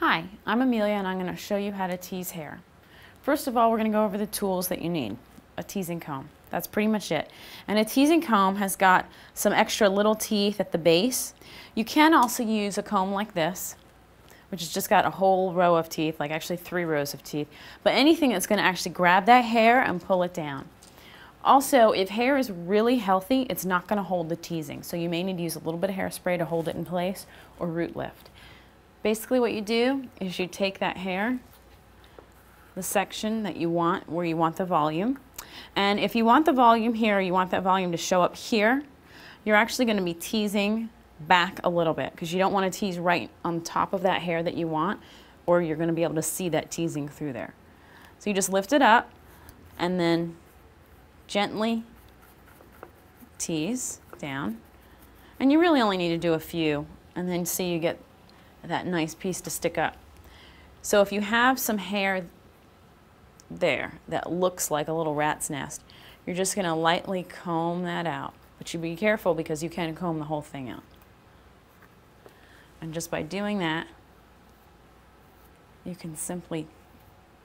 Hi, I'm Amelia and I'm going to show you how to tease hair. First of all, we're going to go over the tools that you need. A teasing comb. That's pretty much it. And a teasing comb has got some extra little teeth at the base. You can also use a comb like this, which has just got a whole row of teeth, like actually three rows of teeth. But anything that's going to actually grab that hair and pull it down. Also, if hair is really healthy, it's not going to hold the teasing. So you may need to use a little bit of hairspray to hold it in place or root lift. Basically what you do is you take that hair, the section that you want, where you want the volume, and if you want the volume here, you want that volume to show up here, you're actually going to be teasing back a little bit because you don't want to tease right on top of that hair that you want or you're going to be able to see that teasing through there. So you just lift it up and then gently tease down. And you really only need to do a few and then see you get that nice piece to stick up. So if you have some hair there that looks like a little rat's nest, you're just going to lightly comb that out. But you be careful because you can comb the whole thing out. And just by doing that, you can simply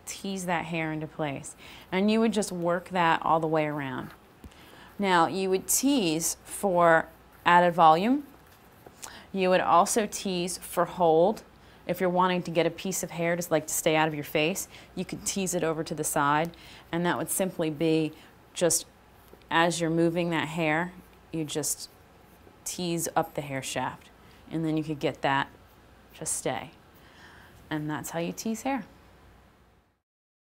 tease that hair into place. And you would just work that all the way around. Now, you would tease for added volume you would also tease for hold. If you're wanting to get a piece of hair just like to stay out of your face, you could tease it over to the side and that would simply be just as you're moving that hair, you just tease up the hair shaft and then you could get that to stay. And that's how you tease hair.